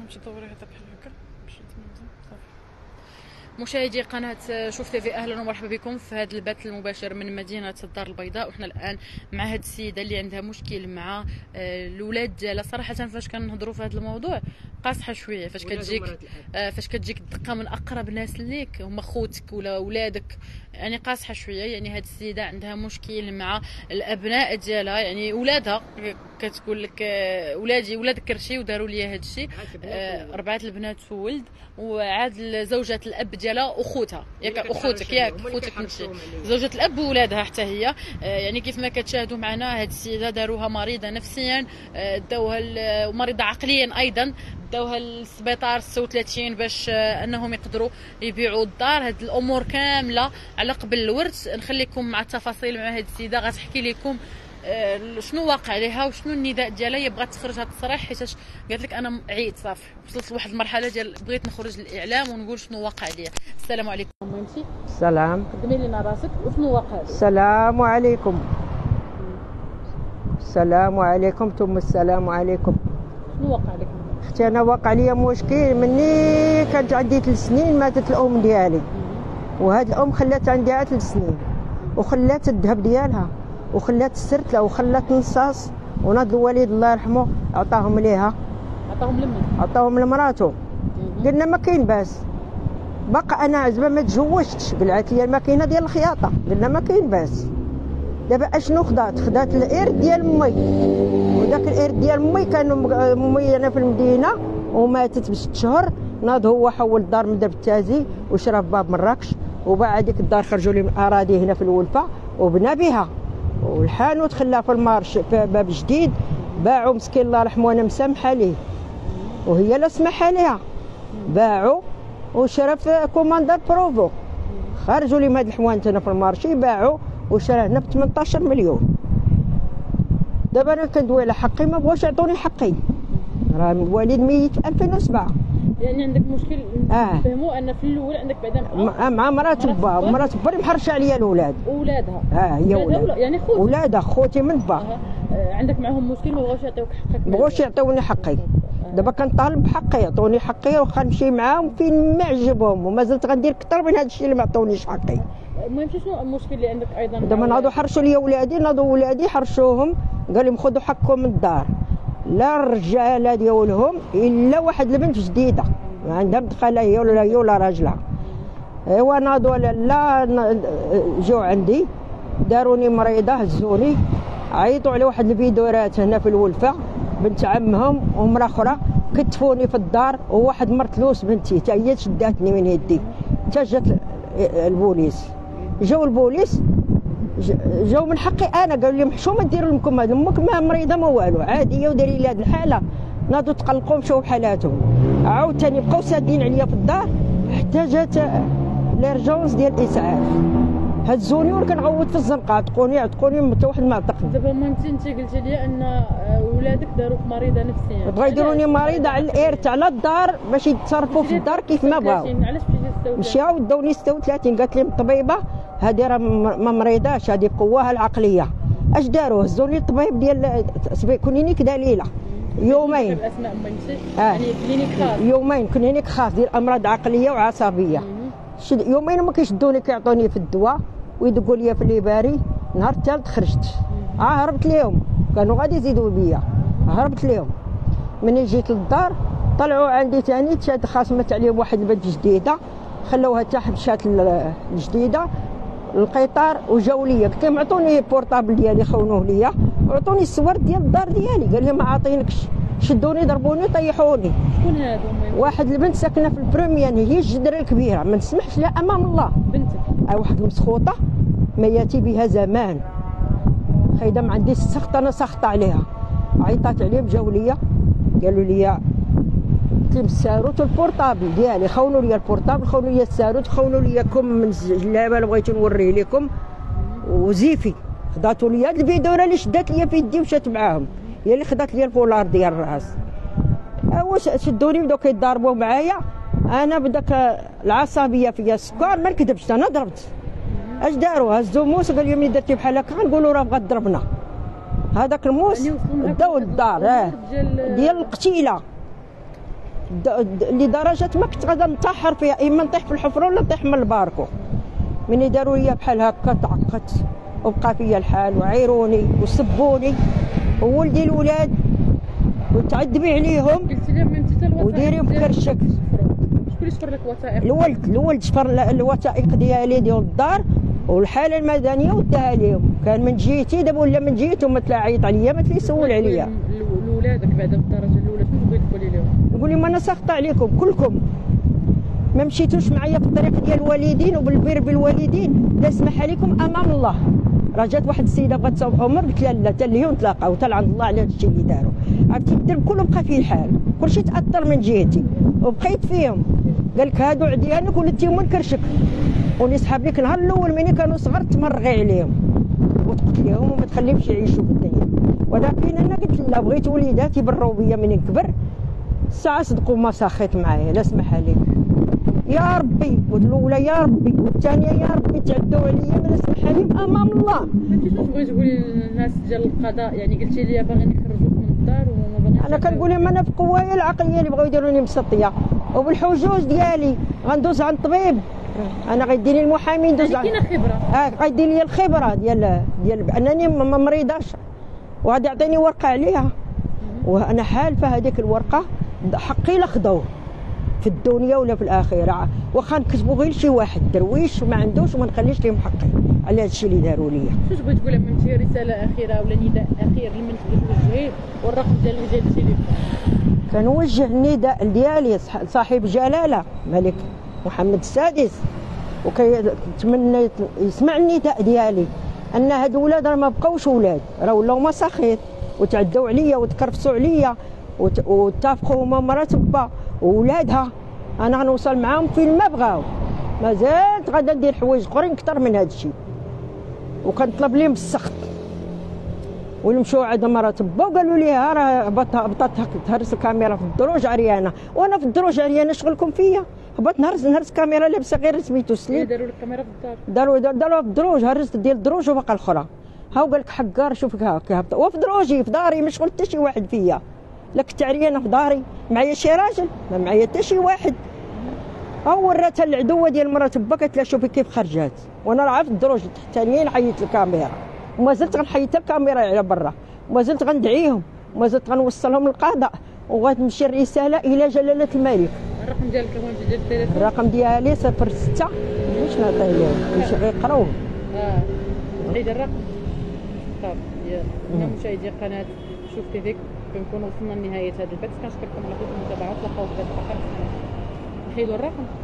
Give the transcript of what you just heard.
نمشي ندوري هذا بحال هكا صافي. مشاهدي قناة شوف تيفي أهلا ومرحبا بكم في هذا البث المباشر من مدينة الدار البيضاء. وحنا الآن مع هذه السيدة اللي عندها مشكل مع آه، الأولاد ديالها. صراحة فاش كنهضروا في هذا الموضوع قاصحة شوية. فاش كتجيك آه، فاش كتجيك الدقة من أقرب ناس ليك هما خوتك ولا أولادك يعني قاصحة شوية. يعني هذه السيدة عندها مشكل مع الأبناء ديالها يعني أولادها كتقول لك آه، ولادي ولاد كرشي وداروا لي هذا الشيء. آه، أربعة البنات ولد وعاد زوجة الأب ديالها أخوتها. ياك أخوتك ياك أخوتك انت زوجة الأب وولادها حتى هي. آه، يعني كيف ما كتشاهدوا معنا هذه السيدة داروها مريضة نفسيا آه، داوها مريضة عقليا أيضا داوها للسبيطار 36 باش آه، أنهم يقدروا يبيعوا الدار. هاد الأمور كاملة على قبل الورث نخليكم مع التفاصيل مع هاد السيده غتحكي لكم آه، شنو واقع لها وشنو النداء ديالها؟ هي بغات تخرج هذا التصريح حيتاش قالت لك أنا عييت صافي. وصلت لواحد المرحلة ديال بغيت نخرج للإعلام ونقول شنو واقع ليا السلام عليكم. مهمتي السلام قدمي لنا راسك وشنو واقع السلام عليكم. السلام عليكم ثم السلام عليكم. شنو واقع لك أختي أنا واقع لي مشكل مني كانت عندي ثلاث سنين ماتت الأم ديالي. وهاد الأم خلات عندي ثلاث سنين. وخلات الذهب ديالها. وخلات السرتله وخلات نصاص وناض الوالد الله يرحمه عطاهم ليها. عطاهم لمن؟ عطاهم لمراته. قلنا ما كاين باس. بقى أنا عزبه ما تزوجتش قلعت لي الماكينه ديال الخياطة. قلنا ما كاين باس. دابا أشنو خدات؟ خدات القرد ديال مي. وداك القرد ديال مي كان مي أنا في المدينة وماتت بست شهور ناض هو حول الدار من التازي وشرا في باب مراكش. وباع هذيك الدار خرجوا لي من أراضي هنا في الولفة وبنى بها والحانوت خلاها في المارشي في باب جديد. باعوا مسكين الله يرحمه أنا مسامحه ليه وهي لا سمح عليها. باعوا وشرا في Commandant Provost. خرجوا لي هاد الحوانت هنا في المارشي باعوا وشرا هنا ب 18 مليون. دابا أنا كندوي على حقي ما بغاوش يعطوني حقي. راه الوالد ميت في 2007 يعني عندك مشكل آه. نفهموا أن في الأول عندك بعدا مع مرات با مرات با اللي محرشة عليا الأولاد. أولادها. آه هي ولادها ولاد ولا- يعني خوت ولاد خوتي من با. آه، عندك معهم مشكل ما بغاوش يعطيوك حقك. بغاوش يعطوني حقي. دابا كنطالب بحقي يعطوني حقي واخا نمشي معاهم فين ما عجبهم. وما زلت غندير أكثر من هذا الشيء اللي ما عطونيش حقي. المهم شنو المشكل اللي عندك أيضا؟ دابا مع ناضوا حرشوا لي ولادي ناضوا ولادي حرشوهم. قال لهم خذوا حقكم من الدار. لا الرجاله ديالهم إلا واحد البنت جديدة. عندها خالها هي ولا هي ولا راجلها إيوا ناضوا لا, جو عندي. داروني مريضة هزوني. عيطوا على واحد الفيديوهات هنا في الولفة. بنت عمهم ومرأة أخرى. كتفوني في الدار وواحد مرتلوس بنتي. حتى هي شداتني من يدي. حتى جات البوليس. جاو البوليس جاو من حقي أنا. قالوا لي محشومه ديروا لكم هذا؟ أمك ما مريضه ما والو. عاديه وداري لي هذه الحالة. ناضوا تقلقوا مشاو بحالاتهم عاوتاني بقاو سادين عليا في الدار. حتى جات les urgences ديال الاسعاف هزوني وأنا كنغوت في الزنقة. عتقوني عتقوني حتى واحد ما عتقني. دابا ما انت انت قلتي لي أن آه، ولادك داروك مريضة نفسيا بغا يديروني مريضة على الارث على الدار باش يتصرفوا في الدار كيف ما بغاو. علاش مشاو داوني 36 قالت لي الطبيبه هذه راه ما مريضاش هذه بقواها العقلية. اش داروا؟ هزوني الطبيب ديال clinique دليلة. يومين. آه. يعني clinique خاص. يومين clinique خاص ديال أمراض عقلية وعصبية. يومين ما كيشدوني كيعطوني في الدواء ويدقوا لي في الإباري نهار الثالث خرجت. آه هربت ليهم كانوا غادي يزيدوا بيا. هربت ليهم من جيت للدار طلعوا عندي ثاني تشاد خاصمت عليهم واحد البنت جديدة. خلوها تحت مشات ال- الجديدة. القطار وجاو ليا قلت لهم عطوني البورطابل ديالي خونوه ليا وعطوني الصور ديال الدار ديالي. قال لي ما عاطينكش. شدوني ضربوني طيحوني. شكون هادو واحد البنت ساكنة في البروميان هي الجدرة الكبيرة. ما نسمحش لها أمام الله. بنتك. واحد المسخوطه ما يأتي بها زمان. خايدة ما عندي السخط أنا سخط عليها. عيطات عليهم جاوا ليا قالوا لي لهم الساروت وال portable ديالي. خونوا لي ال portable خونوا لي الساروت خونوا لي كم من الجلابه اللي بغيت نوريه لكم وزيفي خداتوا لي هاد الفيديوره اللي شدات لي في يدي ومشات معاهم. هي اللي خدات لي الفولار ديال الراس. واش شدوني بداو كيضاربوا معايا؟ أنا بداك العصبية فيا السكر ما نكذبش أنا ضربت. أش داروا؟ هزوا موس قال ملي درتي بحال هكا نقولوا راه بغا تضربنا هذاك الموس يعني داو الدار أه. ديال القتيلة. لدرجة ما كنت غادا نطحر فيها إما نطيح في الحفرة ولا نطيح من الباركو. من داروا لي بحال هكا تعقدت وبقى فيا الحال وعيروني وسبوني. وولدي الولاد وتعذبي عليهم. وديري بكرشك. شكون اللي شفر لك وثائق؟ الولد الولد شفر الوثائق ديالي ديال الدار والحالة المدنية وداها ليهم. كان من جهتي دابا ولا من جهتهم ما تلاعيط عليا ما تيسول عليا. لولادك بعدا بالدرجة الأولى شنو لهم نقول لهم أنا ساخطه عليكم كلكم. ما مشيتوش معايا في الطريق ديال الوالدين وبالبر بالوالدين. لا سمح عليكم أمام الله. راه جات واحد السيدة بغات تصاوب عمر قلت لها لا حتى اليوم تلاقاو حتى عند الله على هذا الشيء اللي داروا. عرفتي الدرب كله بقى فيه الحال. كلشي تأثر من جهتي. وبقيت فيهم. قال لك هادو عديانك ولدتي هما الكرشك. وني صحاب لك النهار الأول ملي كانوا صغار تمرغي عليهم. وتقتليهم وما تخليهمش يعيشوا في الدنيا. ولكن أنا قلت لا بغيت وليداتي بيا من كبر. الساعة صدقوا ما ساخيت معايا لا سمح لي. يا ربي والأولى يا ربي والثانية يا ربي تعدوا عليا ما سمح عليهم امام الله. أنت شنو تبغي تقولي للناس ديال القضاء؟ يعني قلتي لي باغيين يخرجوك من الدار وما باغيينش أنا كنقول لهم أنا في قوايا العقلية اللي بغاو يديروني مسطية. وبالحجوج ديالي غندوز عند طبيب. أنا غيديني المحامي ندوز يعني عند كاينة خبرة. آه غيدير لي الخبرة ديال ديال بانني ما مريضاش. وغادي يعطيني ورقة عليها. وأنا حالفه هذيك الورقة. حقي لا خدوه في الدنيا ولا في الآخرة. واخا نكتبوا غير شي واحد درويش وما عندوش وما نخليش لهم حقي. على هذا الشيء اللي داروا ليا. شنو تبغي تقول لهم انت رسالة أخيرة ولا نداء أخير لمن تبغي توجهيه والرقم ديال ديال التليفون كنوجه النداء ديالي صاحب جلالة ملك محمد السادس. وكيتمنى يسمع النداء ديالي أن هاد الولاد راه ما بقاوش ولاد راه ولاو مساخيط وتعدوا عليا وتكرفسوا عليا. واتفقوا هما مرات با وولادها. أنا غنوصل معاهم فين ما بغاو. مازالت غادا ندير حوايج أخرين أكثر من هذا الشيء وكنطلب لهم بالسخط ونمشوا عند مرات با وقالوا لي ها راه هبط هبطت تهرس الكاميرا في الدروج عريانة. وأنا في الدروج عريانة شغلكم فيا؟ هبط نهرس نهرس كاميرا لابسة غير سميتو سليم داروا لك كاميرا في الدار. داروا دار- داروها في الدروج. هرست ديال الدروج وبقى الأخرى. ها وقال لك حقار شوف هاكا هبط وفي دروجي في داري شغل حتى شي واحد فيا. لك تعريانه في داري. معايا شي راجل؟ ما معايا حتى شي واحد. ها وراتها العدوة ديال مرات با قالت لها شوفي كيف خرجات. وأنا راه في الدروج التحتانيين حيت الكاميرا. وما زلت غنحيد الكاميرا على برا. وما زلت غندعيهم. وما زلت غنوصلهم للقضاء. وغتمشي الرسالة إلى جلالة الملك. الرقم ديالك هو ديال التليفون؟ الرقم ديالي صفر ستة. واش نعطيه لهم باش يقراوه؟ آه. عيد الرقم. صافي يلا. هنا مشاهدي قناة شوف تيفيك. كنكونوا وصلنا لنهايه هذا البث كنشكركم على حسن المتابعه تلقاو في بث اخر نحيدوا الرقم